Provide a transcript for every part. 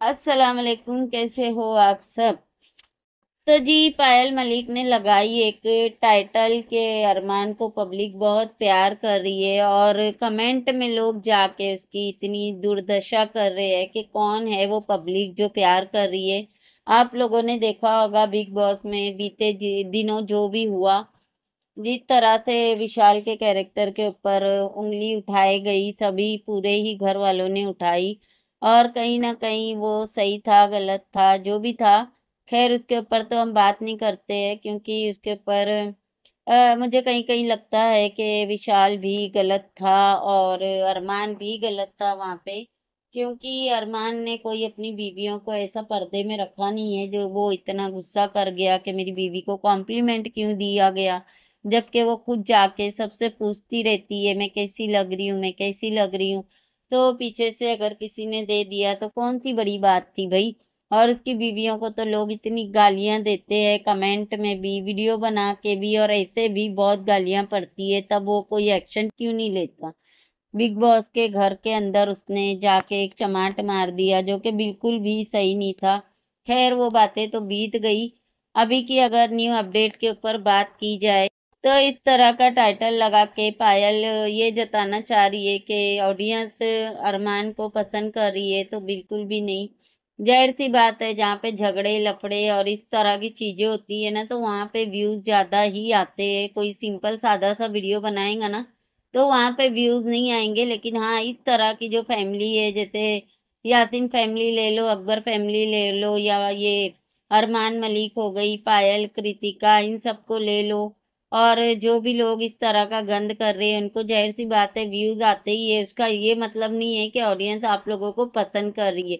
अस्सलाम वालेकुम कैसे हो आप सब? तो जी पायल मलिक ने लगाई एक टाइटल के अरमान को पब्लिक बहुत प्यार कर रही है और कमेंट में लोग जाके उसकी इतनी दुर्दशा कर रहे हैं कि कौन है वो पब्लिक जो प्यार कर रही है। आप लोगों ने देखा होगा बिग बॉस में बीते दिनों जो भी हुआ, जिस तरह से विशाल के कैरेक्टर के ऊपर उंगली उठाई गई, सभी पूरे ही घर वालों ने उठाई। और कहीं ना कहीं वो सही था, गलत था, जो भी था। खैर, उसके ऊपर तो हम बात नहीं करते हैं, क्योंकि उसके ऊपर मुझे कहीं कहीं लगता है कि विशाल भी गलत था और अरमान भी गलत था वहाँ पे, क्योंकि अरमान ने कोई अपनी बीवियों को ऐसा पर्दे में रखा नहीं है, जो वो इतना गुस्सा कर गया कि मेरी बीवी को कॉम्प्लीमेंट क्यों दिया गया? जबकि वो खुद जाके सबसे पूछती रहती है, मैं कैसी लग रही हूँ, मैं कैसी लग रही हूँ? तो पीछे से अगर किसी ने दे दिया तो कौन सी बड़ी बात थी भाई? और उसकी बीवियों को तो लोग इतनी गालियाँ देते हैं कमेंट में भी वीडियो बना के भी, और ऐसे भी बहुत गालियाँ पड़ती है, तब वो कोई एक्शन क्यों नहीं लेता? बिग बॉस के घर के अंदर उसने जाके एक चमाट मार दिया, जो कि बिल्कुल भी सही नहीं था। खैर, वो बातें तो बीत गई। अभी की अगर न्यू अपडेट के ऊपर बात की जाए तो इस तरह का टाइटल लगा के पायल, ये जताना चाह रही है कि ऑडियंस अरमान को पसंद कर रही है तो बिल्कुल भी नहीं। ज़ाहिर सी बात है, जहाँ पे झगड़े, लफड़े और इस तरह की चीज़ें होती है ना तो वहाँ पे व्यूज़ ज़्यादा ही आते हैं। कोई सिंपल सादा सा वीडियो बनाएगा ना तो वहाँ पे व्यूज़ नहीं आएँगे। लेकिन हाँ इस तरह की जो फैमिली है, जैसे यासिन फैमिली ले लो, अकबर फैमिली ले लो, या ये अरमान मलिक हो गई, पायल, कृतिका, इन सबको ले लो। और जो भी लोग इस तरह का गंद कर रहे हैं, उनको ज़ाहिर सी बात है व्यूज़ आते ही है। उसका ये मतलब नहीं है कि ऑडियंस आप लोगों को पसंद कर रही है।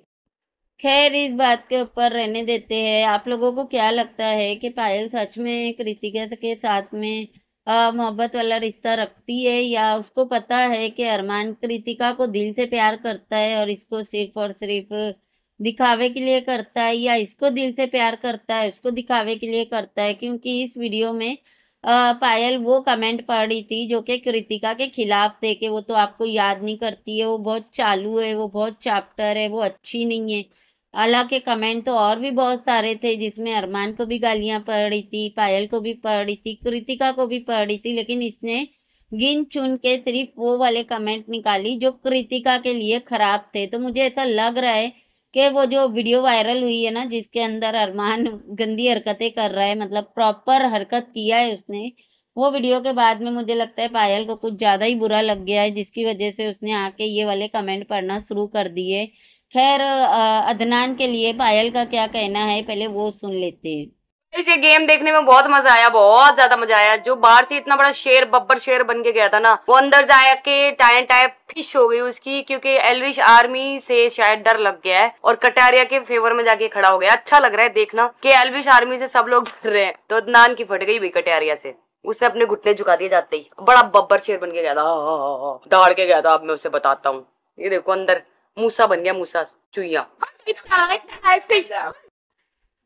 खैर, इस बात के ऊपर रहने देते हैं। आप लोगों को क्या लगता है कि पायल सच में कृतिका के साथ में मोहब्बत वाला रिश्ता रखती है? या उसको पता है कि अरमान कृतिका को दिल से प्यार करता है और इसको सिर्फ़ और सिर्फ़ दिखावे के लिए करता है? या इसको दिल से प्यार करता है, उसको दिखावे के लिए करता है? क्योंकि इस वीडियो में पायल वो कमेंट पढ़ थी जो कि कृतिका के खिलाफ थे कि वो तो आपको याद नहीं करती है, वो बहुत चालू है, वो बहुत चैप्टर है, वो अच्छी नहीं है। हालाँकि कमेंट तो और भी बहुत सारे थे जिसमें अरमान को भी गालियाँ रही थी, पायल को भी पढ़ थी, कृतिका को भी पढ़ थी, लेकिन इसने गिन चुन के सिर्फ़ वो वाले कमेंट निकाली जो कृतिका के लिए खराब थे। तो मुझे ऐसा लग रहा है कि वो जो वीडियो वायरल हुई है ना, जिसके अंदर अरमान गंदी हरकतें कर रहा है मतलब प्रॉपर हरकत किया है उसने, वो वीडियो के बाद में मुझे लगता है पायल को कुछ ज़्यादा ही बुरा लग गया है, जिसकी वजह से उसने आके ये वाले कमेंट पढ़ना शुरू कर दिए। खैर अदनान के लिए पायल का क्या कहना है, पहले वो सुन लेते हैं। इस ये गेम देखने में बहुत मज़ा आया, बहुत ज़्यादा मज़ा आया। जो बाहर से इतना बड़ा शेर, बब्बर शेर बन के गया था ना, वो अंदर जाए के टाइम टाइप फ़िश हो गई उसकी, क्योंकि एलविश आर्मी से शायद डर लग गया है और कटारिया के फेवर में जाके खड़ा हो गया। अच्छा लग रहा है देखना कि एलविश आर्मी से सब लोग डर रहे हैं। तो नान की फट गई भी कटारिया से। उसने अपने घुटने झुका दिए जाते ही। बड़ा बब्बर शेर बन के गया था। दौड़ के गया था। अब मैं उसे बताता हूँ। ये देखो, अंदर मूसा बन गया, मूसा चुईया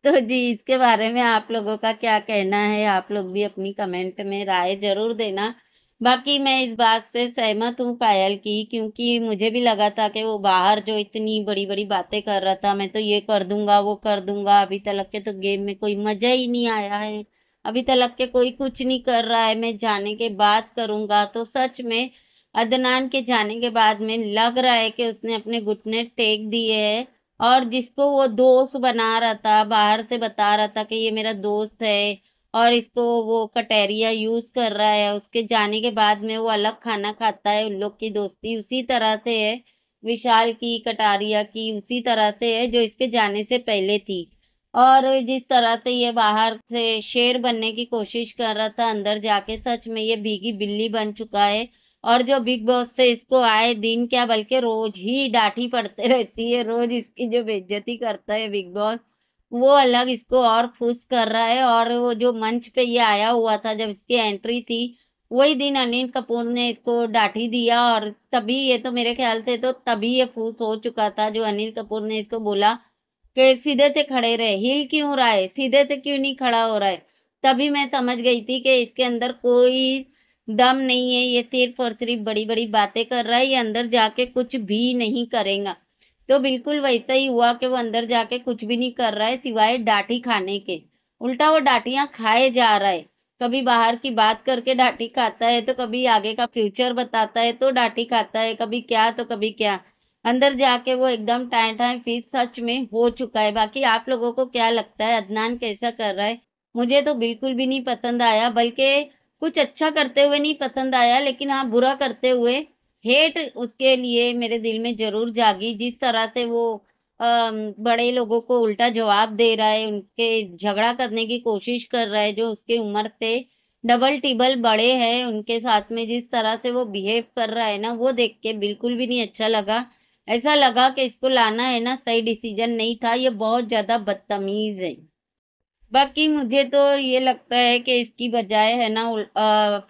तो जी, इसके बारे में आप लोगों का क्या कहना है? आप लोग भी अपनी कमेंट में राय ज़रूर देना। बाकी मैं इस बात से सहमत हूँ पायल की, क्योंकि मुझे भी लगा था कि वो बाहर जो इतनी बड़ी बड़ी बातें कर रहा था, मैं तो ये कर दूँगा, वो कर दूँगा, अभी तक के तो गेम में कोई मज़ा ही नहीं आया है। अभी तक के कोई कुछ नहीं कर रहा है, मैं जाने के बाद करूँगा। तो सच में, अदनान के जाने के बाद में लग रहा है कि उसने अपने घुटने टेक दिए हैं। और जिसको वो दोस्त बना रहा था, बाहर से बता रहा था कि ये मेरा दोस्त है और इसको वो कटेरिया यूज़ कर रहा है। उसके जाने के बाद में वो अलग खाना खाता है। उन लोग की दोस्ती उसी तरह से है। विशाल की, कटारिया की उसी तरह से है जो इसके जाने से पहले थी। और जिस तरह से ये बाहर से शेर बनने की कोशिश कर रहा था, अंदर जाके सच में ये भीगी बिल्ली बन चुका है। और जो बिग बॉस से इसको आए दिन क्या बल्कि रोज ही डांटी पड़ते रहती है, रोज इसकी जो बेइज्जती करता है बिग बॉस, वो अलग इसको और खुश कर रहा है। और वो जो मंच पे ये आया हुआ था, जब इसकी एंट्री थी, वही दिन अनिल कपूर ने इसको डांटी दिया। और तभी, ये तो मेरे ख्याल से तो तभी ये फूस हो चुका था, जो अनिल कपूर ने इसको बोला कि सीधे से खड़े रहे। हिल क्यों रहा है? सीधे से क्यों नहीं खड़ा हो रहा है? तभी मैं समझ गई थी कि इसके अंदर कोई दम नहीं है, ये सिर्फ़ और सिर्फ़ बड़ी बड़ी बातें कर रहा है, ये अंदर जाके कुछ भी नहीं करेगा। तो बिल्कुल वैसा ही हुआ कि वो अंदर जाके कुछ भी नहीं कर रहा है, सिवाय डांटी खाने के। उल्टा वो डांटियाँ खाए जा रहा है। कभी बाहर की बात करके डांटी खाता है तो कभी आगे का फ्यूचर बताता है तो डांटी खाता है। कभी क्या तो कभी क्या। अंदर जाके वो एकदम टाइम टाइम फ़ीस सच में हो चुका है। बाकी आप लोगों को क्या लगता है, अदनान कैसा कर रहा है? मुझे तो बिल्कुल भी नहीं पसंद आया, बल्कि कुछ अच्छा करते हुए नहीं पसंद आया, लेकिन हाँ बुरा करते हुए हेट उसके लिए मेरे दिल में ज़रूर जागी। जिस तरह से वो बड़े लोगों को उल्टा जवाब दे रहा है, उनके झगड़ा करने की कोशिश कर रहा है, जो उसके उम्र से डबल टिबल बड़े हैं, उनके साथ में जिस तरह से वो बिहेव कर रहा है ना, वो देख के बिल्कुल भी नहीं अच्छा लगा। ऐसा लगा कि इसको लाना है ना, सही डिसीज़न नहीं था। ये बहुत ज़्यादा बदतमीज़ है। बाकी मुझे तो ये लगता है कि इसकी बजाय है ना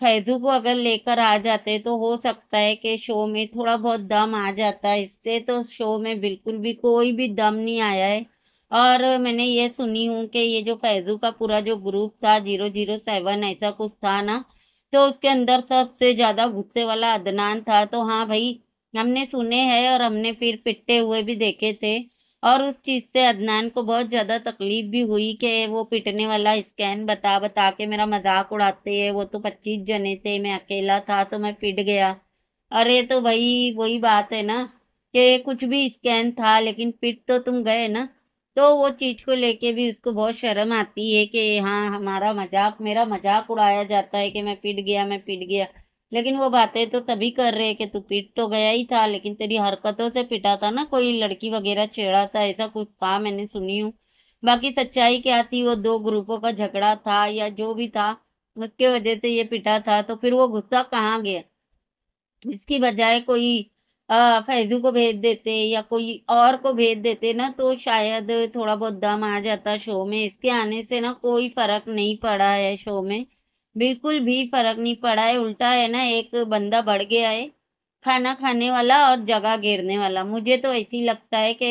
फैजू को अगर लेकर आ जाते तो हो सकता है कि शो में थोड़ा बहुत दम आ जाता। है इससे तो शो में बिल्कुल भी कोई भी दम नहीं आया है। और मैंने ये सुनी हूँ कि ये जो फैजू का पूरा जो ग्रुप था, ज़ीरो ज़ीरो सेवन ऐसा कुछ था ना तो उसके अंदर सबसे ज़्यादा गुस्से वाला अदनान था। तो हाँ भाई, हमने सुने हैं और हमने फिर पिटते हुए भी देखे थे। और उस चीज़ से अदनान को बहुत ज़्यादा तकलीफ़ भी हुई कि वो पिटने वाला स्कैन बता बता के मेरा मज़ाक उड़ाते हैं। वो तो पच्चीस जने थे, मैं अकेला था तो मैं पिट गया। अरे तो भाई, वही बात है ना कि कुछ भी स्कैन था, लेकिन पिट तो तुम गए ना। तो वो चीज़ को लेके भी उसको बहुत शर्म आती है कि हाँ हमारा मज़ाक, मेरा मज़ाक उड़ाया जाता है कि मैं पिट गया, मैं पिट गया। लेकिन वो बातें तो सभी कर रहे कि तू पीट तो गया ही था, लेकिन तेरी हरकतों से पिटा था ना, कोई लड़की वगैरह छेड़ा था, ऐसा कुछ था, मैंने सुनी हूँ। बाकी सच्चाई क्या थी, वो दो ग्रुपों का झगड़ा था या जो भी था, उसके वजह से ये पिटा था तो फिर वो गुस्सा कहाँ गया? इसकी बजाय कोई फैजू को भेज देते या कोई और को भेज देते ना तो शायद थोड़ा बहुत दम आ जाता शो में। इसके आने से ना कोई फ़र्क नहीं पड़ा है शो में। बिल्कुल भी फ़र्क नहीं पड़ा है। उल्टा है ना, एक बंदा बढ़ गया है, खाना खाने वाला और जगह घेरने वाला। मुझे तो ऐसी लगता है कि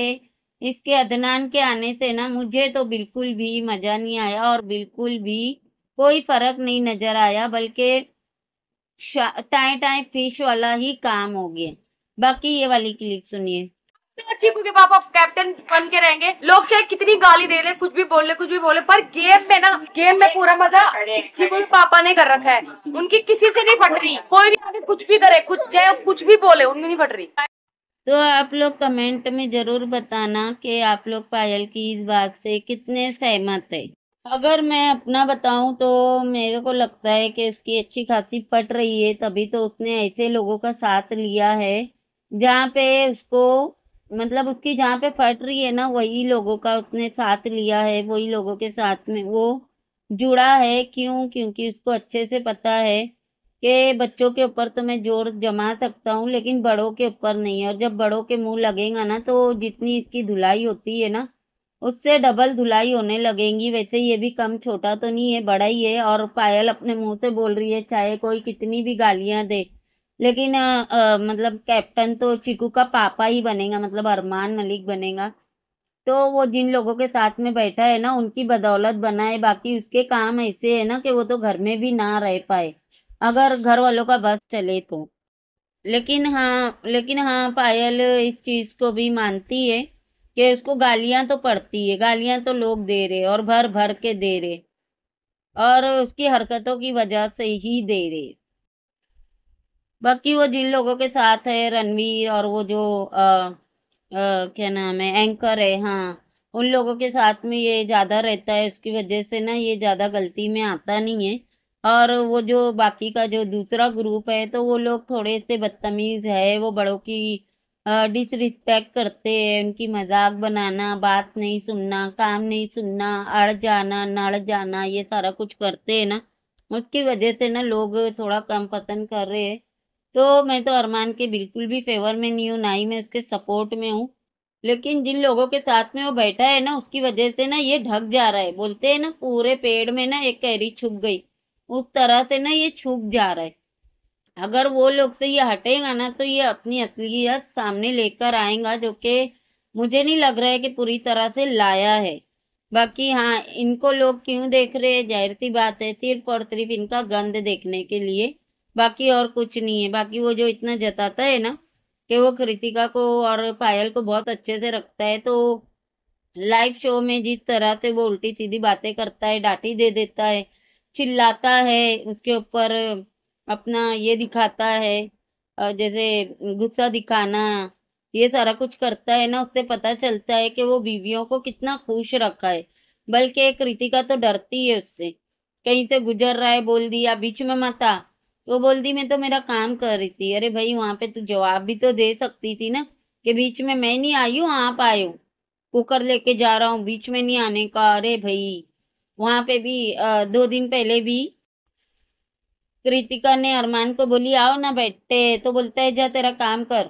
इसके अदनान के आने से ना, मुझे तो बिल्कुल भी मज़ा नहीं आया और बिल्कुल भी कोई फ़र्क नहीं नज़र आया, बल्कि टाए टाए फ़िश वाला ही काम हो गया। बाकी ये वाली क्लिप सुनिए। चीकू के पापा कैप्टन बन के रहेंगे। लोग चाहे कितनी गाली दे रहे कुछ भी बोल रहे कुछ भी बोले पर गेम में ना गेम में पूरा मज़ा चीकू के पापा ने कर रखा है। उनकी किसी से नहीं फट रही। कोई भी आगे कुछ भी करे, कुछ चाहे कुछ भी बोले, उनकी नहीं फट रही। तो आप लोग कमेंट में ज़रूर बताना कि आप लोग पायल की इस बात से कितने सहमत है। अगर मैं अपना बताऊँ तो मेरे को लगता है कि उसकी अच्छी खासी फट रही है, तभी तो उसने ऐसे लोगों का साथ लिया है, जहाँ पे उसको मतलब उसकी जहाँ पे फट रही है ना, वही लोगों का उसने साथ लिया है, वही लोगों के साथ में वो जुड़ा है। क्यों? क्योंकि उसको अच्छे से पता है कि बच्चों के ऊपर तो मैं ज़ोर जमा सकता हूँ, लेकिन बड़ों के ऊपर नहीं और जब बड़ों के मुँह लगेगा ना तो जितनी इसकी धुलाई होती है ना, उससे डबल धुलाई होने लगेंगी। वैसे ये भी कम छोटा तो नहीं है, बड़ा ही है। और पायल अपने मुँह से बोल रही है, चाहे कोई कितनी भी गालियाँ दे। लेकिन आ, आ, मतलब कैप्टन तो चिकू का पापा ही बनेगा मतलब अरमान मलिक बनेगा। तो वो जिन लोगों के साथ में बैठा है ना उनकी बदौलत बना है बाकी उसके काम ऐसे है ना कि वो तो घर में भी ना रह पाए अगर घर वालों का बस चले तो। लेकिन हाँ लेकिन हाँ पायल इस चीज़ को भी मानती है कि उसको गालियाँ तो पड़ती है गालियाँ तो लोग दे रहे और भर भर के दे रहे और उसकी हरकतों की वजह से ही दे रहे बाकी वो जिन लोगों के साथ है रणवीर और वो जो आ, आ, क्या नाम है एंकर है हाँ उन लोगों के साथ में ये ज़्यादा रहता है उसकी वजह से ना ये ज़्यादा गलती में आता नहीं है। और वो जो बाकी का जो दूसरा ग्रुप है तो वो लोग थोड़े से बदतमीज़ है वो बड़ों की डिसरिस्पेक्ट करते हैं उनकी मज़ाक बनाना बात नहीं सुनना काम नहीं सुनना अड़ जाना नड़ जाना ये सारा कुछ करते हैं ना। उसकी वजह से ना लोग थोड़ा कम पसंद कर रहे हैं। तो मैं तो अरमान के बिल्कुल भी फेवर में नहीं हूँ, ना ही मैं उसके सपोर्ट में हूँ। लेकिन जिन लोगों के साथ में वो बैठा है ना, उसकी वजह से ना ये ढक जा रहा है। बोलते हैं ना, पूरे पेड़ में ना एक कैरी छुप गई। उस तरह से ना ये छुप जा रहा है। अगर वो लोग से ये हटेगा ना तो ये अपनी असलियत सामने लेकर आएगा, जो कि मुझे नहीं लग रहा है कि पूरी तरह से लाया है। बाकी हाँ इनको लोग क्यों देख रहे हैं? ज़ाहिर सी बात है, सिर्फ़ और सिर्फ़ इनका गंद देखने के लिए। बाकी और कुछ नहीं है। बाकी वो जो इतना जताता है ना कि वो कृतिका को और पायल को बहुत अच्छे से रखता है तो लाइव शो में जिस तरह से वो उल्टी सीधी बातें करता है, डांटी दे देता है, चिल्लाता है, उसके ऊपर अपना ये दिखाता है जैसे गुस्सा दिखाना, ये सारा कुछ करता है ना, उससे पता चलता है कि वो बीवियों को कितना खुश रखा है। बल्कि कृतिका तो डरती है उससे, कहीं से गुजर रहा है बोल दिया, बीच में मत आ तो बोल दी मैं तो मेरा काम कर रही थी। अरे भाई वहाँ पे तू जवाब भी तो दे सकती थी ना कि बीच में मैं नहीं आई हूँ आप हो। कुकर लेके जा रहा हूँ बीच में नहीं आने का। अरे भाई वहाँ पे भी अ, दो दिन पहले भी कृतिका ने अरमान को बोली आओ ना बैठते तो बोलता है जा तेरा काम कर।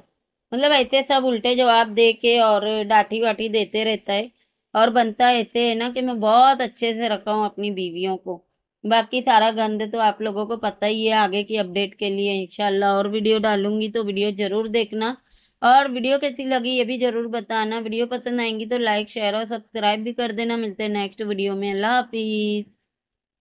मतलब ऐसे सब उल्टे जवाब दे के और डांटी वाटी देते रहता है। और बनता ऐसे है ना कि मैं बहुत अच्छे से रखा हूँ अपनी बीवियों को। बाकी सारा गंद तो आप लोगों को पता ही है आगे की अपडेट के लिए, इंशाल्लाह। और वीडियो डालूँगी तो वीडियो ज़रूर देखना। और वीडियो कैसी लगी ये भी ज़रूर बताना। वीडियो पसंद आएँगी तो लाइक शेयर और सब्सक्राइब भी कर देना। मिलते हैं नेक्स्ट वीडियो में। अल्लाह हाफिज़।